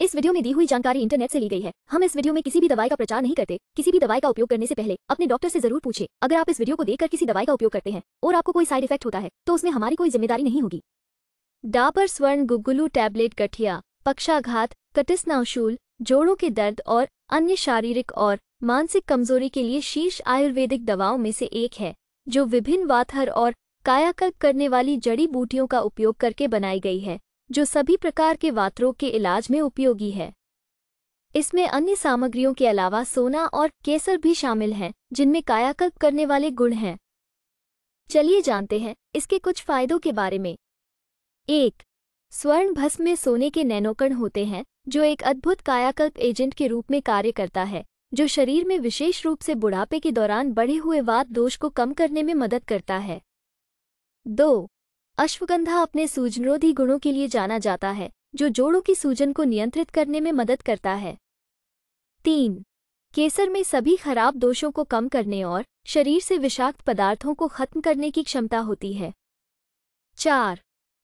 इस वीडियो में दी हुई जानकारी इंटरनेट से ली गई है। हम इस वीडियो में किसी भी दवाई का प्रचार नहीं करते। किसी भी दवाई का उपयोग करने से पहले अपने डॉक्टर से ज़रूर पूछे। अगर आप इस वीडियो को देखकर किसी दवाई का उपयोग करते हैं और आपको कोई साइड इफ़ेक्ट होता है तो उसमें हमारी कोई ज़िम्मेदारी नहीं होगी। डाबर स्वर्ण गुगुलू टैबलेट गठिया, पक्षाघात, कटिस्नाशूल, जोड़ों के दर्द और अन्य शारीरिक और मानसिक कमज़ोरी के लिए शीर्ष आयुर्वेदिक दवाओं में से एक है, जो विभिन्न वाथर और कायाकल्प करने वाली जड़ी बूटियों का उपयोग करके बनाई गई है। जो सभी प्रकार के वात्रों के इलाज में उपयोगी है। इसमें अन्य सामग्रियों के अलावा सोना और केसर भी शामिल हैं, जिनमें कायाकल्प करने वाले गुण हैं। चलिए जानते हैं इसके कुछ फायदों के बारे में। एक, स्वर्ण भस्म में सोने के नैनोकण होते हैं, जो एक अद्भुत कायाकल्प एजेंट के रूप में कार्य करता है, जो शरीर में विशेष रूप से बुढ़ापे के दौरान बढ़े हुए वात दोष को कम करने में मदद करता है। दो अश्वगंधा अपने सूजनरोधी गुणों के लिए जाना जाता है, जो जोड़ों की सूजन को नियंत्रित करने में मदद करता है। तीन, केसर में सभी खराब दोषों को कम करने और शरीर से विषाक्त पदार्थों को खत्म करने की क्षमता होती है। चार,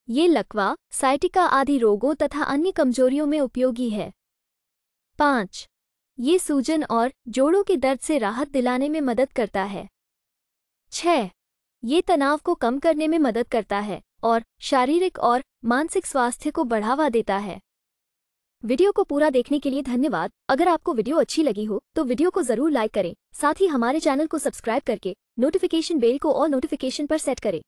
ये लकवा, साइटिका आदि रोगों तथा अन्य कमजोरियों में उपयोगी है। पाँच, ये सूजन और जोड़ों के दर्द से राहत दिलाने में मदद करता है। छह ये तनाव को कम करने में मदद करता है और शारीरिक और मानसिक स्वास्थ्य को बढ़ावा देता है। वीडियो को पूरा देखने के लिए धन्यवाद। अगर आपको वीडियो अच्छी लगी हो तो वीडियो को ज़रूर लाइक करें। साथ ही हमारे चैनल को सब्सक्राइब करके नोटिफिकेशन बेल को और नोटिफिकेशन पर सेट करें।